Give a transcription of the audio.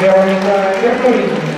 de orientación.